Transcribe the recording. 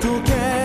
Tu queres.